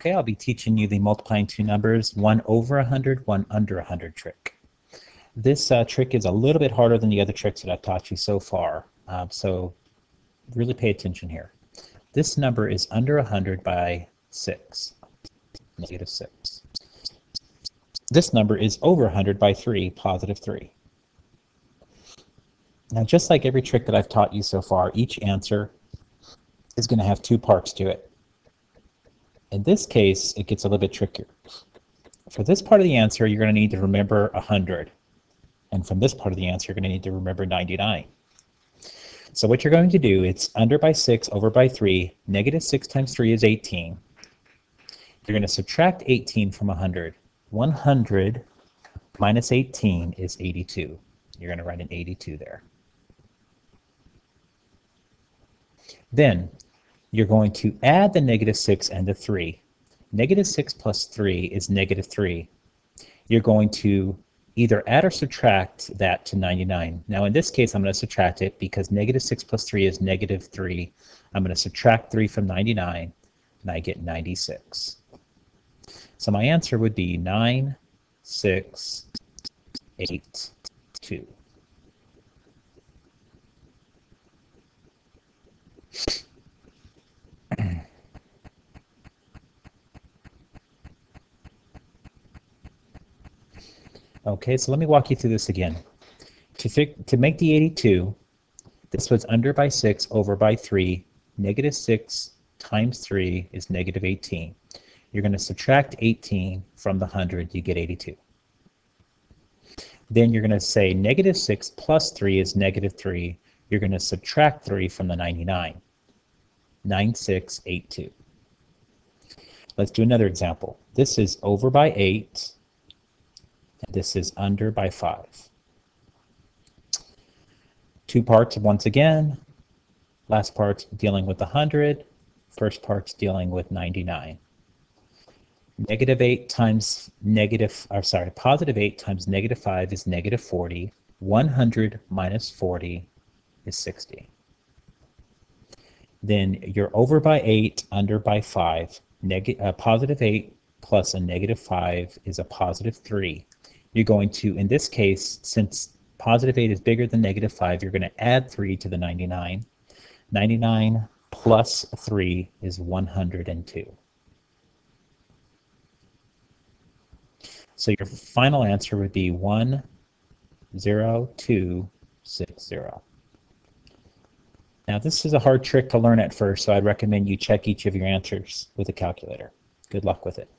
Okay, I'll be teaching you the multiplying two numbers, one over 100, one under 100 trick. This uh, trick is a little bit harder than the other tricks that I've taught you so far, um, so really pay attention here. This number is under 100 by 6, negative 6. This number is over 100 by 3, positive 3. Now just like every trick that I've taught you so far, each answer is going to have two parts to it. In this case, it gets a little bit trickier. For this part of the answer, you're going to need to remember 100. And from this part of the answer, you're going to need to remember 99. So what you're going to do, it's under by 6 over by 3. Negative 6 times 3 is 18. You're going to subtract 18 from 100. 100 minus 18 is 82. You're going to write an 82 there. Then you're going to add the negative 6 and the 3. Negative 6 plus 3 is negative 3. You're going to either add or subtract that to 99. Now in this case I'm going to subtract it because negative 6 plus 3 is negative 3. I'm going to subtract 3 from 99 and I get 96. So my answer would be 9, 6, 8, 2. Okay, so let me walk you through this again. To, to make the 82, this was under by 6 over by 3. Negative 6 times 3 is negative 18. You're going to subtract 18 from the 100, you get 82. Then you're going to say negative 6 plus 3 is negative 3. You're going to subtract 3 from the 99. 9682. Let's do another example. This is over by 8 and this is under by 5. Two parts once again. Last part's dealing with 100. First part's dealing with 99. Negative 8 times negative, or sorry, positive 8 times negative 5 is negative 40. 100 minus 40 is 60. Then you're over by 8, under by 5. Neg uh, positive 8 plus a negative 5 is a positive 3 you're going to, in this case, since positive 8 is bigger than negative 5, you're going to add 3 to the 99. 99 plus 3 is 102. So your final answer would be 10260. Now this is a hard trick to learn at first, so I'd recommend you check each of your answers with a calculator. Good luck with it.